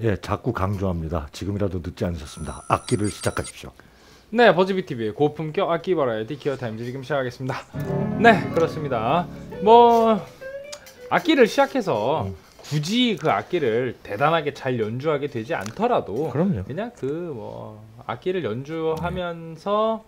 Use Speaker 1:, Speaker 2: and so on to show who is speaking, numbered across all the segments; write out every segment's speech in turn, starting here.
Speaker 1: 예, 자꾸 강조합니다. 지금이라도 늦지 않으셨습니다. 악기를 시작하십시오.
Speaker 2: 네, 버즈비 TV의 고품격 악기 버라이티 기어 타임즈 지금 시작하겠습니다. 네, 그렇습니다. 뭐 악기를 시작해서 음. 굳이 그 악기를 대단하게 잘 연주하게 되지 않더라도
Speaker 1: 그럼요.
Speaker 2: 그냥 그 뭐 악기를 연주하면서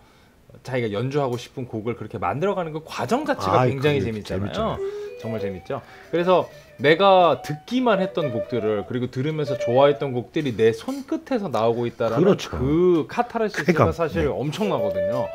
Speaker 2: 자기가 연주하고 싶은 곡을 그렇게 만들어가는 그 과정 자체가 아, 굉장히 재밌잖아요. 재밌죠. 정말 재밌죠. 그래서 내가 듣기만 했던 곡들을 그리고 들으면서 좋아했던 곡들이 내 손끝에서 나오고 있다라는 그렇죠. 그 카타르시스가 그러니까, 사실 네. 엄청나거든요.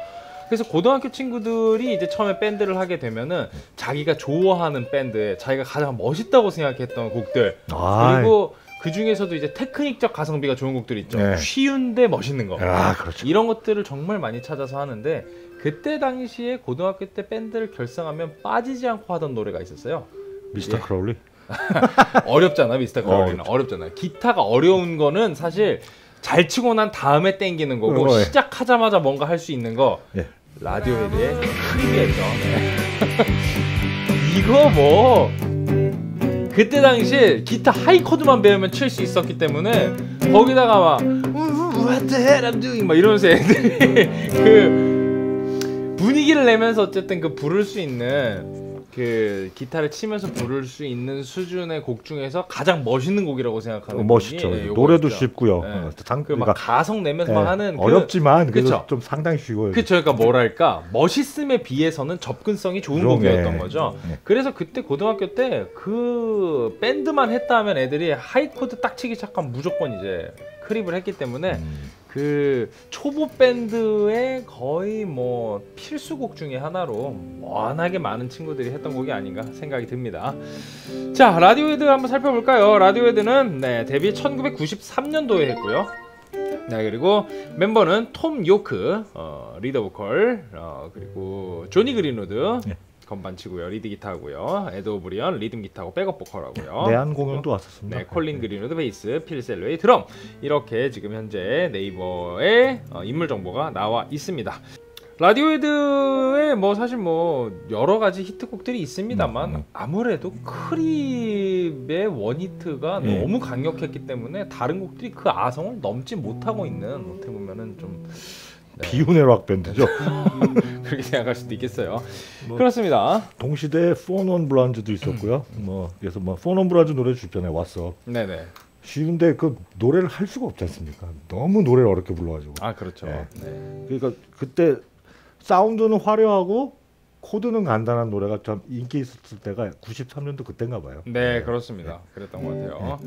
Speaker 2: 그래서 고등학교 친구들이 이제 처음에 밴드를 하게 되면은 자기가 좋아하는 밴드에 자기가 가장 멋있다고 생각했던 곡들 아이. 그리고 그 중에서도 이제 테크닉적 가성비가 좋은 곡들 있죠. 네. 쉬운데 멋있는 거.
Speaker 1: 아, 그렇죠.
Speaker 2: 이런 것들을 정말 많이 찾아서 하는데 그때 당시에 고등학교 때 밴드를 결성하면 빠지지 않고 하던 노래가 있었어요.
Speaker 1: 미스터 예. Crowley.
Speaker 2: 어렵잖아, Mr. Crowley는 어, 어렵잖아. 기타가 어려운 거는 사실 잘 치고 난 다음에 땡기는 거고 어, 예. 시작하자마자 뭔가 할 수 있는 거 예. Radiohead의 Creep이었죠. 네. 이거 뭐 그때 당시 기타 high chord만 배우면 칠 수 있었기 때문에 거기다가 막 What the hell I'm doing. 막 이러면서 애들이 그 분위기를 내면서 어쨌든 그 부를 수 있는 그 기타를 치면서 부를 수 있는 수준의 곡 중에서 가장 멋있는 곡이라고 생각하는
Speaker 1: 어, 멋있죠. 예, 노래도 있죠. 쉽고요.
Speaker 2: 네. 어, 상, 그 그러니까, 가성 내면서 네. 하는
Speaker 1: 그, 어렵지만 그래도 좀 상당히 쉬워요.
Speaker 2: 그렇죠. 그러니까 뭐랄까 멋있음에 비해서는 접근성이 좋은 그럼, 곡이었던 네. 거죠. 네. 그래서 그때 고등학교 때 그 밴드만 했다 하면 애들이 하이 코드 딱 치기 시작하면 무조건 이제 Creep을 했기 때문에 음. 그 초보 밴드의 거의 뭐 필수곡 중에 하나로 워낙에 많은 친구들이 했던 곡이 아닌가 생각이 듭니다. 자, 라디오헤드 한번 살펴볼까요? 라디오헤드는 네, 데뷔 1993년도에 했고요. 네, 그리고 멤버는 톰 요크, 어, 리더 보컬, 어, 그리고 조니 그린우드, 네. 건반 치고요. 리드 기타고요. 에드 오브리언 리듬 기타고 백업 보컬하고요.
Speaker 1: 내한 공연도 왔었습니다.
Speaker 2: 네, 콜린 그린우드 베이스, 필 셀웨이 드럼. 이렇게 지금 현재 네이버에 어, 인물 정보가 나와 있습니다. 라디오헤드에 뭐 사실 뭐 여러 가지 히트곡들이 있습니다만 음, 음. 아무래도 Creep의 one hit가 네. 너무 강력했기 때문에 다른 곡들이 그 아성을 넘지 못하고 있는 어떻게 보면은 좀
Speaker 1: 네. 비운의 락 밴드죠.
Speaker 2: 그렇게 생각할 수도 있겠어요. 뭐 그렇습니다.
Speaker 1: 동시대에 4 Non Blondes도 있었고요. 뭐 그래서 뭐 4 Non Blondes 노래 주변에 왔어.
Speaker 2: 네네.
Speaker 1: 쉬운데 그 노래를 할 수가 없지 않습니까? 너무 노래를 어렵게 불러가지고.
Speaker 2: 아 그렇죠. 네.
Speaker 1: 네. 그러니까 그때 사운드는 화려하고 코드는 간단한 노래가 참 인기 있었을 때가 93년도 그때인가 봐요.
Speaker 2: 네, 네. 그렇습니다. 네. 그랬던 것 같아요.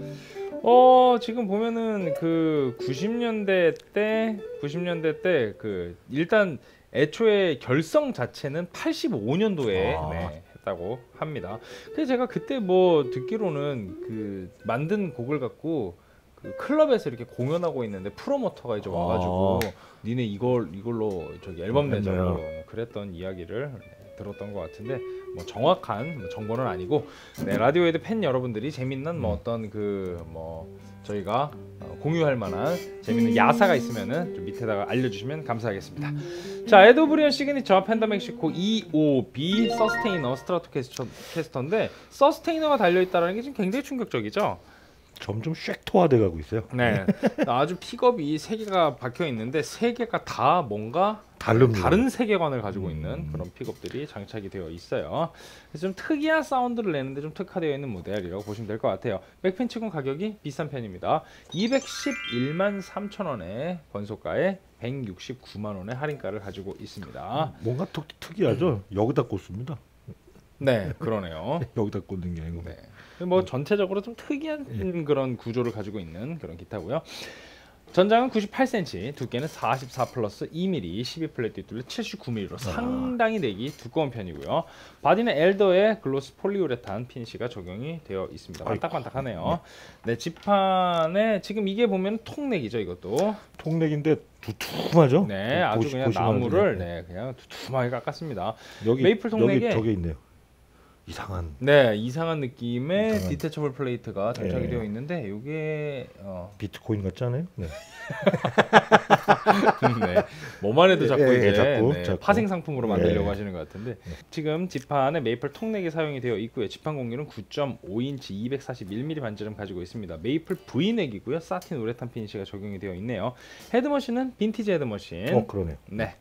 Speaker 2: 네. 어 지금 보면은 그 90년대 때 90년대 때 그 일단 애초에 결성 자체는 85년도에 아. 네, 했다고 합니다. 근데 제가 그때 뭐 듣기로는 그 만든 곡을 갖고 그 클럽에서 이렇게 공연하고 있는데 프로모터가 이제 와가지고 아. 니네 이걸 이걸로 저기 앨범 내자고 그랬던 이야기를 들었던 것 같은데 뭐 정확한 뭐 정보는 아니고 네, 라디오헤드 팬 여러분들이 재밌는 뭐 어떤 그 뭐 저희가 어, 공유할 만한 재밌는 야사가 있으면은 좀 밑에다가 알려주시면 감사하겠습니다. 자 에드브리언 시그니처 팬더 멕시코 EOB 서스테이너 스트라토캐스터인데 서스테이너가 달려있다는 게 지금 굉장히 충격적이죠.
Speaker 1: 점점 Schecter화돼 가고 있어요.
Speaker 2: 네, 아주 픽업이 세 개가 박혀 있는데 세 개가 다 뭔가
Speaker 1: 다른
Speaker 2: 다른 세계관을 가지고 있는 음. 그런 픽업들이 장착이 되어 있어요. 좀 특이한 사운드를 내는데 좀 특화되어 있는 모델이라고 보시면 될 것 같아요. 멕펜 치곤 가격이 비싼 편입니다. 211만 3천 원의 권소가에 169만 원의 할인가를 가지고 있습니다.
Speaker 1: 뭔가 특, 특이하죠. 여기다 꽂습니다.
Speaker 2: 네, 그러네요.
Speaker 1: 여기다 꽂는 게 아니고.
Speaker 2: 네. 뭐 전체적으로 좀 특이한 예. 그런 구조를 가지고 있는 그런 기타고요. 전장은 98cm, 두께는 44 플러스 2mm, 12 fret 뒷둘레 79mm로 아. 상당히 neck이 두꺼운 편이고요. 바디는 alder에 gloss polyurethane finish가 적용이 되어 있습니다. 반딱반딱하네요. 네, 지판에 지금 이게 보면 통neck이죠, 이것도.
Speaker 1: 통neck인데 두툼하죠?
Speaker 2: 네, 아주 보시, 그냥 나무를 네, 그냥 두툼하게 깎았습니다. 여기 메이플
Speaker 1: 여기 저게 있네요. 이상한
Speaker 2: 네 이상한 느낌의 이상한... detachable plate가 장착이 네. 되어 있는데 이게
Speaker 1: 어... 비트코인 같지 않아요? 네.
Speaker 2: 네. 뭐만 해도 자꾸
Speaker 1: 예, 예,
Speaker 2: 이제
Speaker 1: 자꾸,
Speaker 2: 네,
Speaker 1: 자꾸.
Speaker 2: 파생 상품으로 만들려고
Speaker 1: 예.
Speaker 2: 하시는 것 같은데 지금 지판에 메이플 통넥이 사용이 되어 있고요. 지판 곡률은 9.5인치 241mm 반지름 가지고 있습니다. 메이플 V넥이고요. satin urethane finish가 적용이 되어 있네요. head machine은 vintage head machine.
Speaker 1: 어 그러네요.
Speaker 2: 네.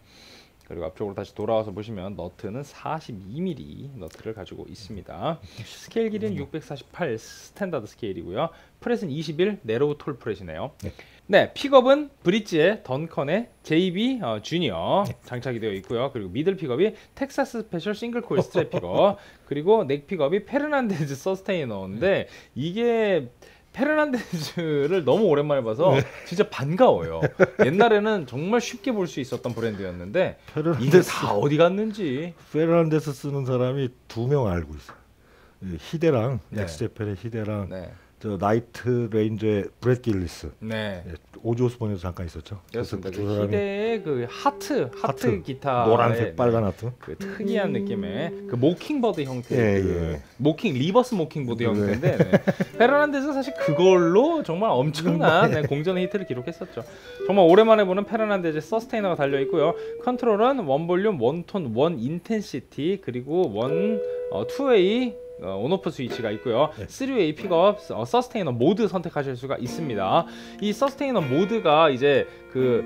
Speaker 2: 그리고 앞쪽으로 다시 돌아와서 보시면 너트는 42mm 너트를 가지고 있습니다. 스케일 길이는 648 standard scale이고요. fret은 21 narrow tall fret이네요.
Speaker 1: 네.
Speaker 2: 네, 픽업은 브릿지의 던컨의 JB 어, 주니어 장착이 되어 있고요. 그리고 middle 픽업이 Texas Special single coil Strat pickup, 그리고 neck 픽업이 페르난데즈 sustainer인데 이게 페르난데즈를 너무 오랜만에 봐서 진짜 반가워요. 옛날에는 정말 쉽게 볼 수 있었던 브랜드였는데 이게 다 어디 갔는지.
Speaker 1: 페르난데스 쓰는 사람이 두 명 알고 있어. 요 히데랑
Speaker 2: 네.
Speaker 1: 엑스재팬의 히데랑
Speaker 2: 네,
Speaker 1: 저 나이트 레인저의 브렛 길리스
Speaker 2: 네.
Speaker 1: 예, 오지 오스본에서 잠깐 있었죠.
Speaker 2: 그렇습니다.
Speaker 1: 두
Speaker 2: 그
Speaker 1: 사람이
Speaker 2: 히데의 그 하트 하트,
Speaker 1: 하트,
Speaker 2: 기타
Speaker 1: 노란색 빨간 하트.
Speaker 2: 그 특이한 느낌의 그 Mockingbird 형태
Speaker 1: 예,
Speaker 2: 그
Speaker 1: 예.
Speaker 2: Mocking reverse Mockingbird
Speaker 1: 네.
Speaker 2: 형태인데 네. 페르난데스 사실 그걸로 정말 엄청난 네, 공전의 히트를 기록했었죠. 정말 오랜만에 보는 페르난데즈 sustainer가 달려 있고요. 컨트롤은 one volume, one tone, one intensity 그리고 one 어, two-way 어, on/off 스위치가 있고요.
Speaker 1: 네.
Speaker 2: 3-way 픽업 어, sustainer mode 선택하실 수가 있습니다. 이 sustainer mode가 이제 그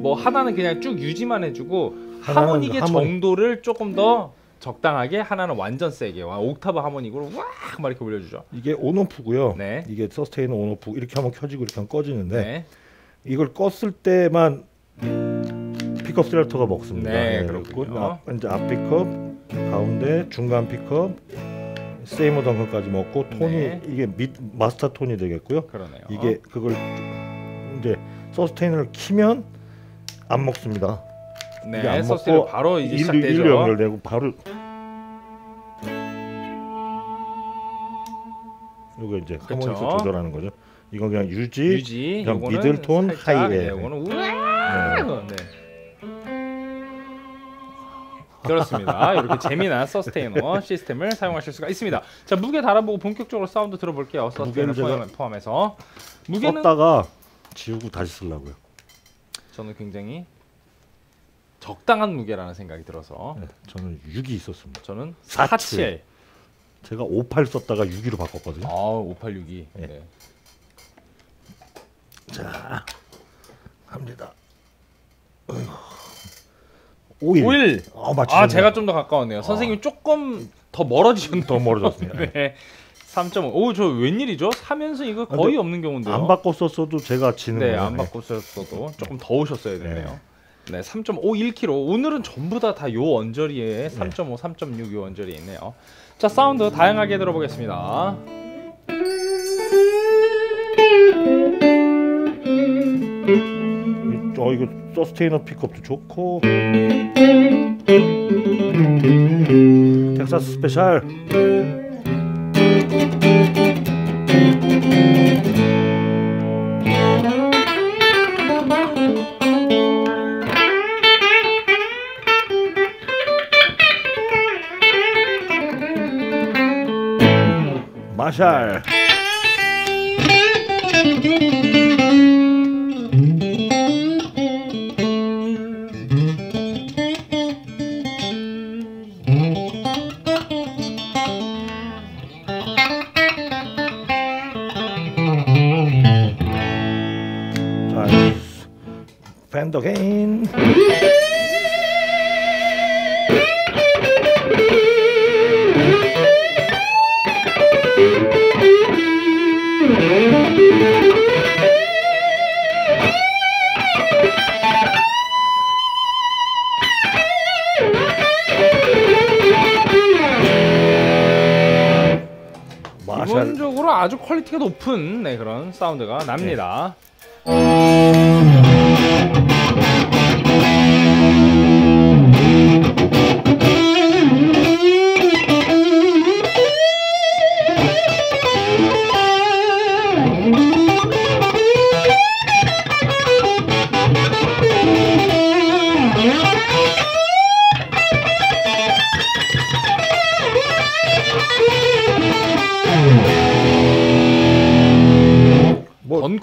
Speaker 2: 뭐 하나는 그냥 쭉 유지만 해주고 harmonic의
Speaker 1: harmonic.
Speaker 2: 정도를 조금 더 적당하게 하나는 완전 세게 와 옥타브 harmonic으로 와 막 이렇게 올려주죠.
Speaker 1: 이게 on/off고요.
Speaker 2: 네.
Speaker 1: 이게 sustainer on/off 이렇게 하면 켜지고 이렇게 하면 꺼지는데
Speaker 2: 네,
Speaker 1: 이걸 껐을 때만 pickup selector가 먹습니다.
Speaker 2: 네,
Speaker 1: 예, 앞, 이제 앞 픽업, 가운데 중간 픽업, 세이머 덩컨까지 먹고 톤이
Speaker 2: 네.
Speaker 1: 이게 미, 마스터 톤이 되겠고요.
Speaker 2: 그러네요.
Speaker 1: 이게 그걸 이제 sustainer를 키면 안 먹습니다.
Speaker 2: 네,
Speaker 1: 안 먹고
Speaker 2: 바로 이제
Speaker 1: 일로,
Speaker 2: 시작되죠.
Speaker 1: 일로 연결되고 바로 이거 이제. harmonics 조절하는 거죠. 이건 그냥 유지,
Speaker 2: 유지,
Speaker 1: 그냥
Speaker 2: middle
Speaker 1: tone, high에.
Speaker 2: 네, 요거는 우와. 네. 그렇습니다. 이렇게 재미난 서스테이너 시스템을 사용하실 수가 있습니다. 자 무게 달아보고 본격적으로 사운드 들어볼게요.
Speaker 1: sustainer
Speaker 2: 포함- 포함해서 무게는
Speaker 1: 썼다가 지우고 다시 쓰려고요.
Speaker 2: 저는 굉장히 적당한 무게라는 생각이 들어서
Speaker 1: 네, 저는 6이 있었습니다.
Speaker 2: 저는
Speaker 1: 47.
Speaker 2: 47.
Speaker 1: 제가 58 썼다가 6기로 바꿨거든요.
Speaker 2: 아, 586이.
Speaker 1: 네.
Speaker 2: 네.
Speaker 1: 자, 갑니다. 5일.
Speaker 2: 5일.
Speaker 1: 어, 맞추셨네요.
Speaker 2: 아, 제가 좀 더 가까웠네요. 선생님 조금 더 멀어지셨네요.
Speaker 1: 더 멀어졌습니다.
Speaker 2: 네. 3.5. 오, 저 웬일이죠? 3연승 이거
Speaker 1: 아,
Speaker 2: 거의 없는 경우인데요.
Speaker 1: 안 바꿨었어도 제가 지는
Speaker 2: 네,
Speaker 1: 거예요.
Speaker 2: 안 바꿨었어도 조금 더 오셨어야 됐네요. 네, 3.51kg. 오늘은 전부 다 다 요 언저리에 3.5, 3.6 요 언저리에 있네요. 자, 사운드 다양하게 들어보겠습니다.
Speaker 1: 이- 어 이거 sustainer 픽업도 좋고. 텍사스 스페셜. 마샬
Speaker 2: 아주 퀄리티가 높은 네, 그런 사운드가 납니다.
Speaker 1: 뭐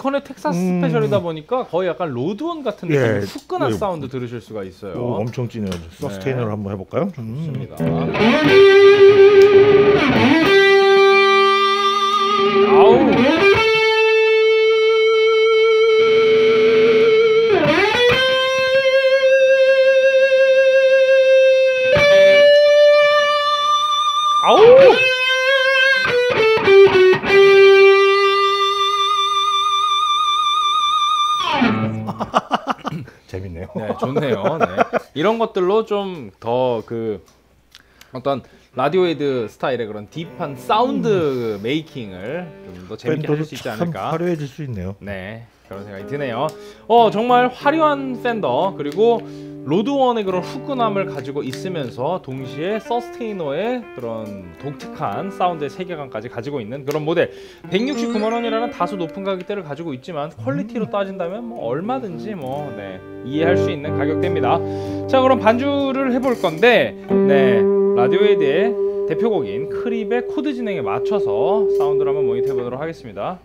Speaker 2: 링컨의 텍사스
Speaker 1: 음.
Speaker 2: Special이다 보니까 거의 약간 Road Worn 같은
Speaker 1: 예.
Speaker 2: 느낌, 후끈한
Speaker 1: 예.
Speaker 2: 사운드 들으실 수가 있어요.
Speaker 1: 오, 엄청 진해요. sustainer를 한번 해볼까요? 음.
Speaker 2: 좋습니다. 아우. 아우. 이런 것들로 좀 더 그 어떤 라디오헤드 스타일의 그런 deep한 사운드 making을 좀 더 재밌게 할 수 있지
Speaker 1: 참
Speaker 2: 않을까.
Speaker 1: 화려해질 수 있네요.
Speaker 2: 네, 그런 생각이 드네요. 어, 정말 화려한 Fender 그리고 Road Worn의 그런 후끈함을 가지고 있으면서 동시에 sustainer의 그런 독특한 사운드의 세계관까지 가지고 있는 그런 모델 169만 원이라는 다소 높은 가격대를 가지고 있지만 quality로 따진다면 뭐 얼마든지 뭐 네, 이해할 수 있는 가격대입니다. 자 그럼 반주를 해볼 건데 네 Radiohead의 대표곡인 Creep의 코드 진행에 맞춰서 사운드를 한번 모니터 해보도록 하겠습니다.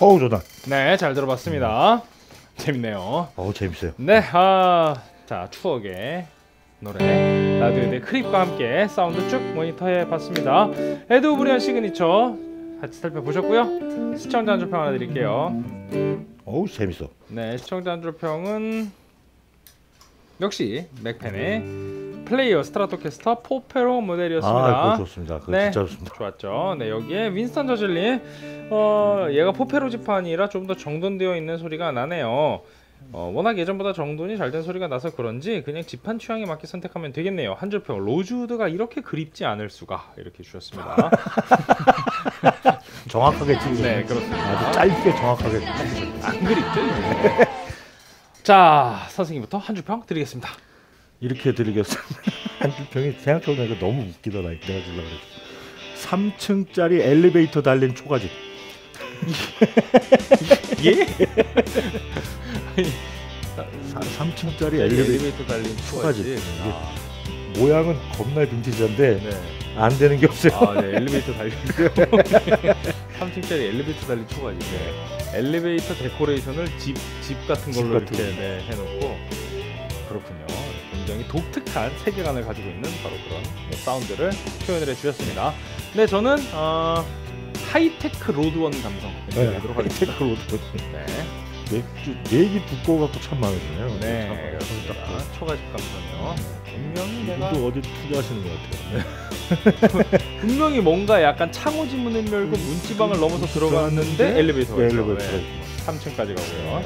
Speaker 1: 어우 좋다.
Speaker 2: 네, 잘 들어봤습니다. 재밌네요.
Speaker 1: 어우 재밌어요.
Speaker 2: 네, 아, 자 추억의 노래 Radiohead의 Creep과 함께 사운드 쭉 모니터해 봤습니다. Ed O'Brien signature 같이 살펴보셨고요. 시청자 한 줄 평 하나 드릴게요.
Speaker 1: 어우 재밌어.
Speaker 2: 네, 시청자 한 줄 평은 역시 맥펜의 Player Stratocaster Pau Ferro 모델이었습니다.
Speaker 1: 아 좋습니다. 그거
Speaker 2: 네.
Speaker 1: 진짜 좋습니다.
Speaker 2: 좋았죠. 네 여기에 윈스턴 저질리 어 얘가 포페로 지판이라 좀 더 정돈되어 있는 소리가 나네요. 어, 워낙 예전보다 정돈이 잘 된 소리가 나서 그런지 그냥 지판 취향에 맞게 선택하면 되겠네요. 한 줄평 로즈우드가 이렇게 그립지 않을 수가 이렇게 주셨습니다.
Speaker 1: 정확하게 찍으셨네.
Speaker 2: 네 그렇습니다.
Speaker 1: 아주 짧게 정확하게 찍으셨네.
Speaker 2: 안 그립죠. 자 선생님부터 한 줄평 드리겠습니다.
Speaker 1: 이렇게 드리겠습니다. 한줄평이 생각해보니까 너무 웃기더라. 내가 주려고 그랬어. 3층짜리 엘리베이터 달린 초가집.
Speaker 2: 예?
Speaker 1: 3층짜리
Speaker 2: 엘리베이터,
Speaker 1: 엘리베이터
Speaker 2: 달린
Speaker 1: 초가집.
Speaker 2: 아,
Speaker 1: 모양은 겁나 빈티지한데
Speaker 2: 네.
Speaker 1: 안 되는 게 없어요.
Speaker 2: 아, 네, 엘리베이터 달린 3층짜리 엘리베이터 달린 초가집. 네. 엘리베이터 데코레이션을 집, 집 같은
Speaker 1: 집
Speaker 2: 걸로
Speaker 1: 같은
Speaker 2: 이렇게 네, 해놓고 그렇군요. 굉장히 독특한 세계관을 가지고 있는 바로 그런 네, 사운드를 표현을 해주셨습니다. 네, 저는 어, 하이테크 Road Worn 감성
Speaker 1: 네,
Speaker 2: 해보도록 하겠습니다.
Speaker 1: 테크 Road.
Speaker 2: 네,
Speaker 1: 맥주 얘기 두꺼워 갖고 참 마음에 드네요.
Speaker 2: 네,
Speaker 1: 참.
Speaker 2: 초가집 감성요. 분명히 내가
Speaker 1: 이분도 어디 투자하시는 것 같아요.
Speaker 2: 분명히 뭔가 약간 창호 지 문을 열고 문지방을 넘어서 들어갔는데 엘리베이터가
Speaker 1: 네,
Speaker 2: 있죠.
Speaker 1: 엘리베이터가
Speaker 2: 네. 3층까지 가고요.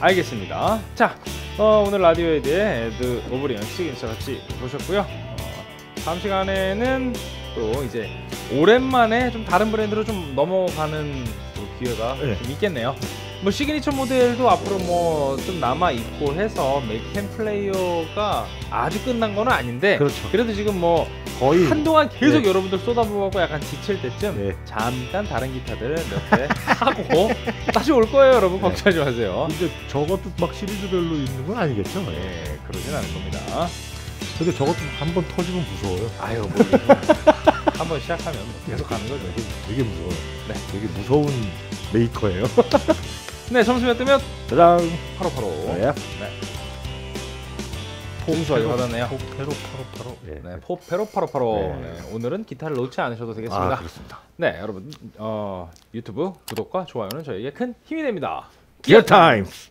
Speaker 2: 알겠습니다. 자, 어, 오늘 Radiohead의 Ed O'Brien signature 같이 보셨고요. 어, 다음 시간에는 또 이제 오랜만에 좀 다른 브랜드로 좀 넘어가는 또 기회가
Speaker 1: 네.
Speaker 2: 좀 있겠네요. 뭐 시그니처 모델도 앞으로 뭐 좀 남아 있고 해서 맥펜 Player가 아주 끝난 건 아닌데
Speaker 1: 그렇죠.
Speaker 2: 그래도 지금 뭐
Speaker 1: 거의
Speaker 2: 한동안 계속
Speaker 1: 네.
Speaker 2: 여러분들 쏟아부어갖고 약간 지칠 때쯤
Speaker 1: 네.
Speaker 2: 잠깐 다른 기타들을 몇대 하고 다시 올 거예요 여러분
Speaker 1: 네.
Speaker 2: 걱정하지 마세요
Speaker 1: 이제 저것도 막 시리즈별로 있는 건 아니겠죠? 네.
Speaker 2: 네 그러진 않을 겁니다
Speaker 1: 근데 저것도 한 번 터지면 무서워요.
Speaker 2: 아유 뭐 한번 시작하면 뭐 계속 가는 거죠
Speaker 1: 되게, 되게 무서워요.
Speaker 2: 네.
Speaker 1: 되게 무서운 메이커예요.
Speaker 2: 네 점수 몇 뜨면
Speaker 1: 짜잔.
Speaker 2: 바로 바로
Speaker 1: 네.
Speaker 2: 봉 수하게 받았네요
Speaker 1: 포페로 파로 파로. 예.
Speaker 2: 네 포페로 파로 파로
Speaker 1: 네.
Speaker 2: 네, 오늘은 기타를 놓지 않으셔도 되겠습니다
Speaker 1: 아, 그렇습니다.
Speaker 2: 네 여러분 어, 유튜브 구독과 좋아요는 저에게 큰 힘이 됩니다
Speaker 1: 기어 타임스.